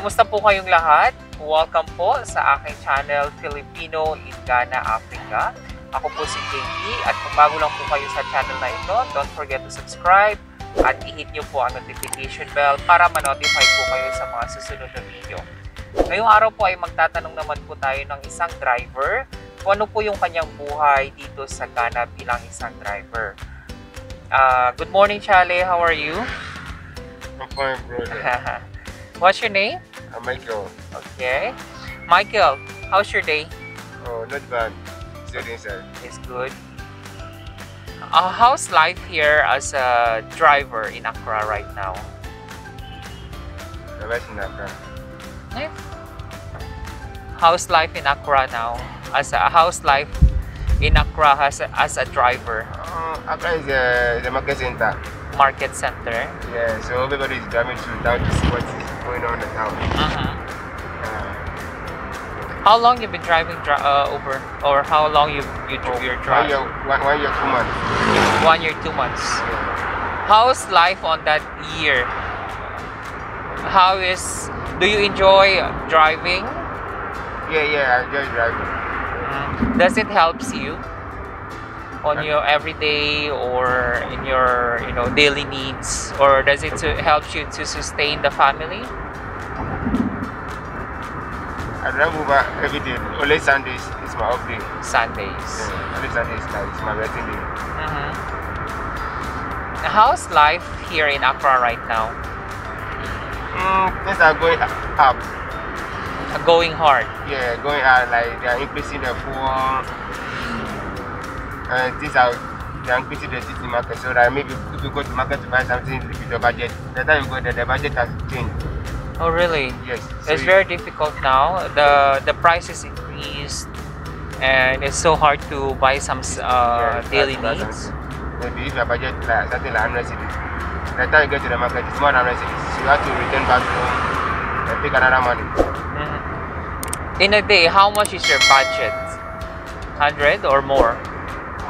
Kamusta po kayong lahat? Welcome po sa aking channel Filipino in Ghana, Africa. Ako po si KP at kung bago lang po kayo sa channel na ito, don't forget to subscribe at i-hit nyo po ang notification bell para ma-notify po kayo sa mga susunod na video. Ngayong araw po ay magtatanong naman po tayo ng isang driver kung ano po yung kanyang buhay dito sa Ghana bilang isang driver. Uh, good morning, Chale. How are you? I'm fine, brother. What's your name? I'm Michael. Okay. Michael, how's your day? Oh, not bad. Still inside. It's good. Uh, how's life here as a driver in Accra right now? I'm right in Accra. How's life in Accra now? As a how's life in Accra as a, as a driver? Uh, Accra is a, is market center. Market center. Yeah, so everybody is driving through town to see what is going on in town. Mhm. Uh, How long you been driving dri- uh, over, or how long you you oh, you're one driving? year, one, one year, two months. One year, two months. Yeah. How's life on that year? How is? Do you enjoy driving? yeah, yeah, I enjoy driving. Does it helps you on your everyday or in your you know daily needs, or does it to helps you to sustain the family? I drive over every day. Only Sundays is my off day. Sundays. Yeah, only Sundays like it's my resting day. Mhm. How's life here in Accra right now? Mm, things are going up. Going hard. Yeah, going out like they are increasing the phone. And things are are increasing the city market so that maybe if you go to market to buy something with your budget, the time you go there the budget has changed. Oh really? Yes. so It's you- very difficult now. The the prices increased, and it's so hard to buy some uh, daily needs. Maybe if your budget like something like 100 cedis, the time you get to the market it's more than 100 cedis. So you have to return back home and pick another money. Mhm. In a day, how much is your budget? Hundred or more?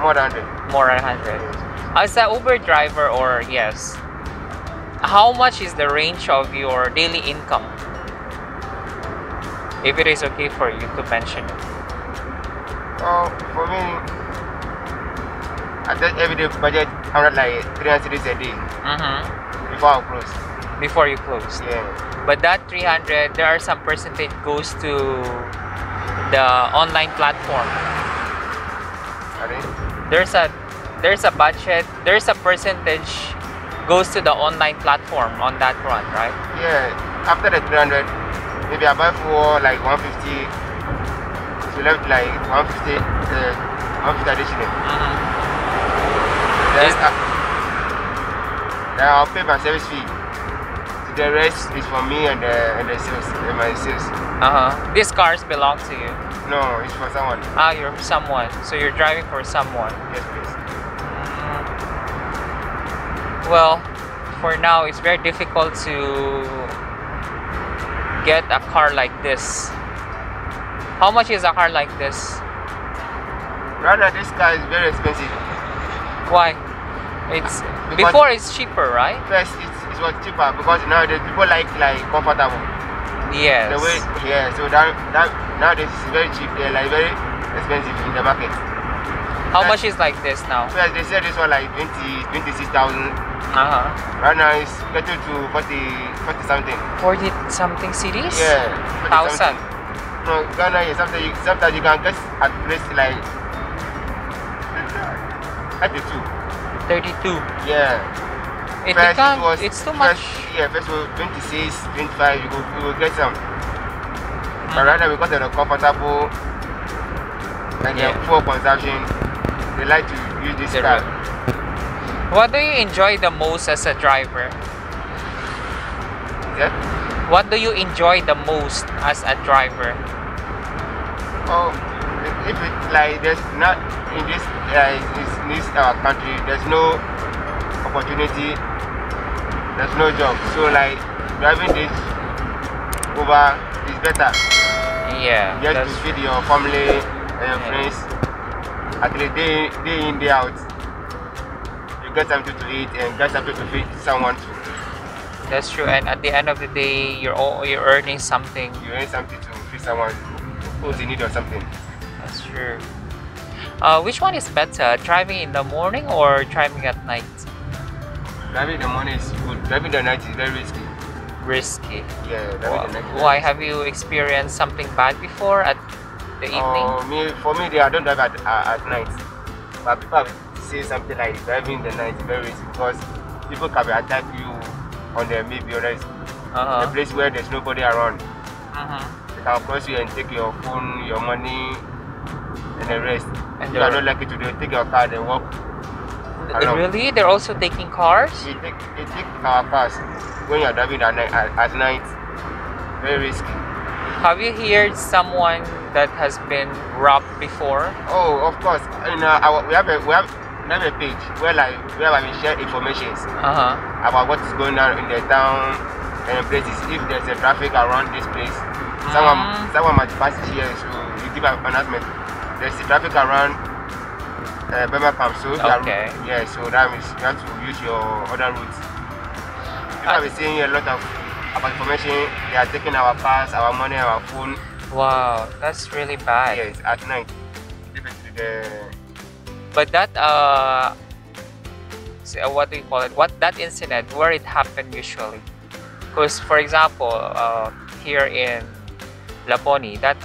More than 100. More than hundred. As a Uber driver, or yes, how much is the range of your daily income? If it is okay for you to mention it. Oh, for me, I think everyday budget around like 300 cedis a day Mhm. before I close. Before you close. Yeah. But that 300, there are some percentage goes to the online platform. I think. There's a there's a budget, there's a percentage goes to the online platform on that run, right? Yeah, after the 300, maybe I buy for like 150. So left like 150, uh, 150 additional. Mhm. Then, uh, then I'll pay my service fee. The rest is for me and the and the sales, and my sales. Uh-huh. These cars belong to you. No, it's for someone. Ah, you're someone. So you're driving for someone. Yes, please. Well, for now, it's very difficult to get a car like this. How much is a car like this? Rather, this car is very expensive. Why? It's Because- before it's cheaper, right? First, it's was cheaper because nowadays people like like comfortable. Yes. The way, yeah. So that, that nowadays it's very cheap. They're like very expensive in the market. How much is like this now? First, they said this one like 20, 26,000. Uh-huh. Right now it's getting to 40, 40 something. 40 something cedis? Yeah. 40 Thousand. something. No, Ghana is sometimes you, sometimes you can get at place like 32. 32. Yeah. It First become, was- it's too much. Yeah, first was 26, 25, you go, you will get some. Mm-hmm. But right now because of the comfortable and Yeah. the fuel consumption, they like to use this The car. What do you enjoy the most as a driver? Yeah. What do you enjoy the most as a driver? Oh, if it like there's not in this uh, this, this our country, there's no opportunity, there's no job. So like driving this Uber is better. Yeah. Just that's- to feed your family and your Yeah. friends. At least day day in day out, you get something to eat and get something to feed someone too. That's true. And at the end of the day, you're all, you're earning something. You earn something to feed someone who's in need or something. That's true. Uh, which one is better, driving in the morning or driving at night? Driving in the morning is good. Driving the night is very risky. Risky. Yeah, driving Why, the night. why have you experienced something bad before at the evening? Uh, me, for me, I don't drive at, uh, at night. But people have say something like driving the night is very risky because people can attack you on the maybe on a, Uh-huh. a place where there's nobody around. Mhm. They can cross you and take your phone, your money, and the rest. And If you are not lucky to do, take your car and walk. Really? They're also taking cars? They take, they take our cars when you are driving at night. At, at night, very risky. Have you heard someone that has been robbed before? Oh, of course. In uh, our, we have a we have, we have a page where like where we share information Uh-huh. about what is going on in the town and places. If there's a traffic around this place, someone Mm. someone might pass here, so you give an announcement. There's the traffic around uh, so Okay. yeah, so that means you have to use your other routes. People have been seeing a lot of about information. They are taking our cars, our money, our phone. Wow, that's really bad. Yes, at night. The But that uh, uh, what do you call it? What that incident where it happened usually? Because for example, uh, here in Laponi, that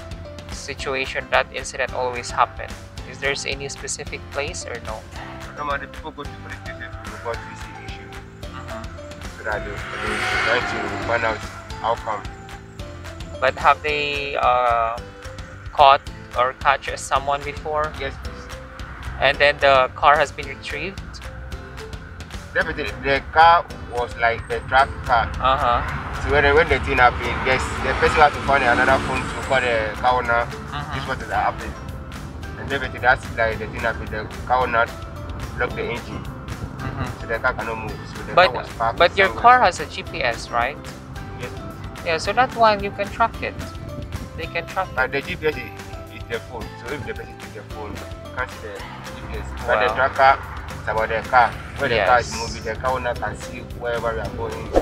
situation, that incident always happen. Is there any specific place or no? normally people go to police station to report this issue so that they, try to find out how come. But have they uh, caught or catch someone before? Yes, please. And then the car has been retrieved. Definitely, the car was like a track car. Uh huh. So when, when the thing happened, yes, the person had to find another phone to call the car owner. This Mhm. was what happened. And definitely, that's like the thing happened. The car owner blocked the engine, Mhm. so the car cannot move. So the But car was parked. but your somewhere. car has a GPS, right? Yes. Yeah, so that one you can track it. They can track it. The GPS is, is the phone. So if the person takes the phone, you can't see the GPS. But the Wow. tracker is about the car. Where the car is moving, the car owner can see wherever you are going,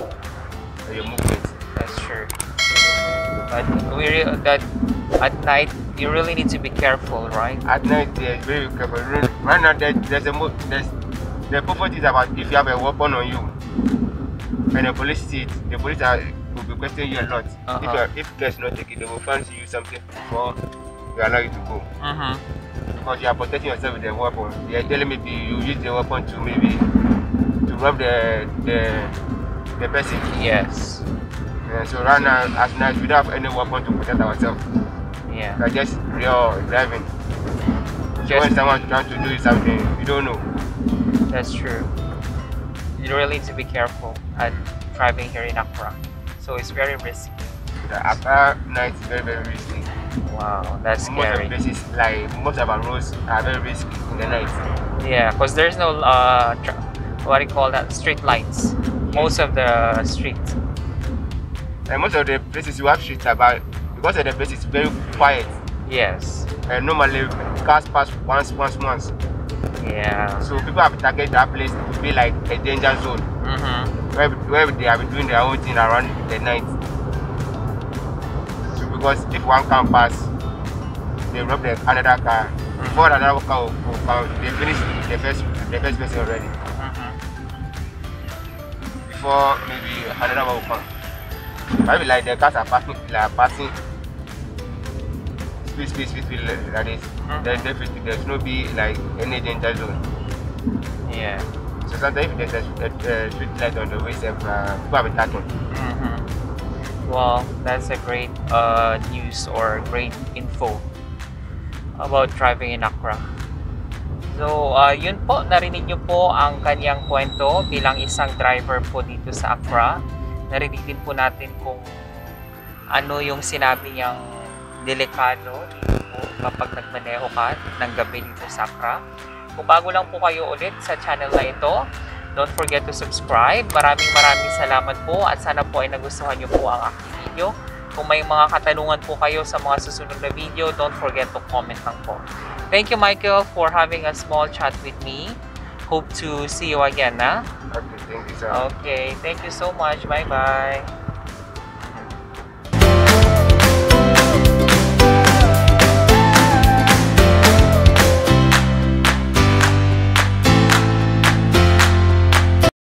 and your movement. That's true. But we re- that at night you really need to be careful, right? At night, are very careful. Right now, there, there's a mo- there's the purpose is about if you have a weapon on you, and the police see it, the police are, will be questioning you a lot. If Uh-huh. you if there's no ticket, they will find you something before they allow you to go. Mm-hmm. because you are protecting yourself with a weapon. They are telling maybe you use the weapon to maybe to rob the the the person. Yes. Uh, so right now, at night, we don't have any weapon to protect ourselves. Yeah. Just real driving. So Just- when someone trying to do something, you don't know. That's true. You really need to be careful at driving here in Accra. So it's very risky. The Accra night is very very risky. Wow, that's Most of scary. the places, like most of our roads, are very risky in the night. Yeah, because there's no uh, what do you call that? Street lights. Most of the streets. And most of the places you have streets about because of the place is very quiet. Yes. And normally cars pass once once once. Yeah. So people have targeted that place to be like a danger zone Mm-hmm. where, where they have been doing their own thing around the night. So because if one car pass, they rob the another car. Before another car will, will come, they finish the first the first person already. Mm-hmm. Before maybe another one will come. Maybe like the cars are passing like passing speed speed speed speed like this. Then definitely there's no be like any danger zone. Yeah. So sometimes if there's a, a, a street light on the way, uh, people have been talking. Mhm. Well, that's a great uh, news or great info about driving in Accra. So, uh, yun po, narinig niyo po ang kanyang kwento bilang isang driver po dito sa Accra. Narinig din po natin kung ano yung sinabi niyang delikado kapag nagmaneho ka ng gabi dito sa Accra. Kung bago lang po kayo ulit sa channel na ito, Don't forget to subscribe. Maraming maraming salamat po at sana po ay nagustuhan niyo po ang aking video. Kung may mga katanungan po kayo sa mga susunod na video, don't forget to comment lang po. Thank you Michael for having a small chat with me. hope to see you again, na? Okay, thank you, sir. Okay, thank you so much. Bye-bye.